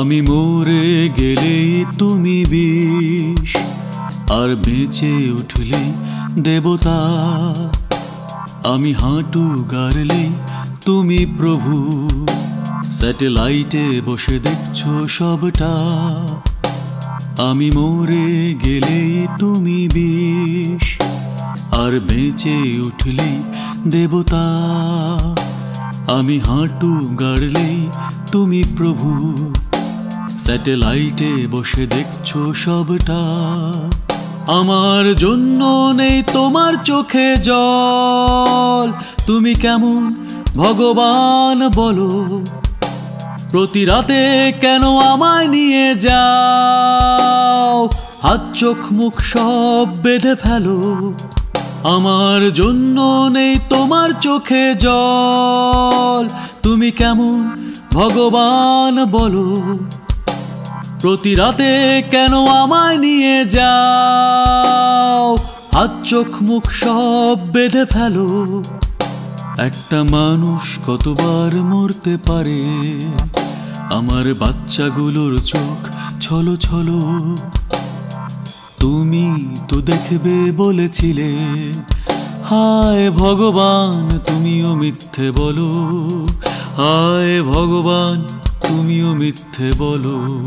আমি মরে গেলে তুমি বিষ, আর বেঁচে উঠলে দেবতা। আমি হাঁটু গাড়লে তুমি প্রভু, স্যাটেলাইটে বসে দেখছ সবটা। আমি মরে গেলে তুমি বিষ, আর বেঁচে উঠলে দেবতা। আমি হাঁটু গাড়লেই তুমি প্রভু। স্যাটেলাইটে বসে দেখছ সবটা। আমার জন্য নেই তোমার চোখে জল। তুমি কেমন? ভগবান বলো। প্রতি রাতে কেন আমায় নিয়ে যাও? হাত, চোখ, মুখ সব বেঁধে ফেলো। আমার জন্য নেই তোমার চোখে জল। তুমি কেমন? ভগবান বলো। প্রতি রাতে কেন আমায় নিয়ে যাও? হাত, চোখ, মুখ সব বেঁধে ফেলো। একটা মানুষ কতবার মরতে পারে? আমার বাচ্চাগুলোর চোখ ছলো ছলো। তুমি তো দেখবে বলেছিলে, হায় ভগবান, তুমিও মিথ্যে বলো। হায় ভগবান, তুমিও মিথ্যে বলো।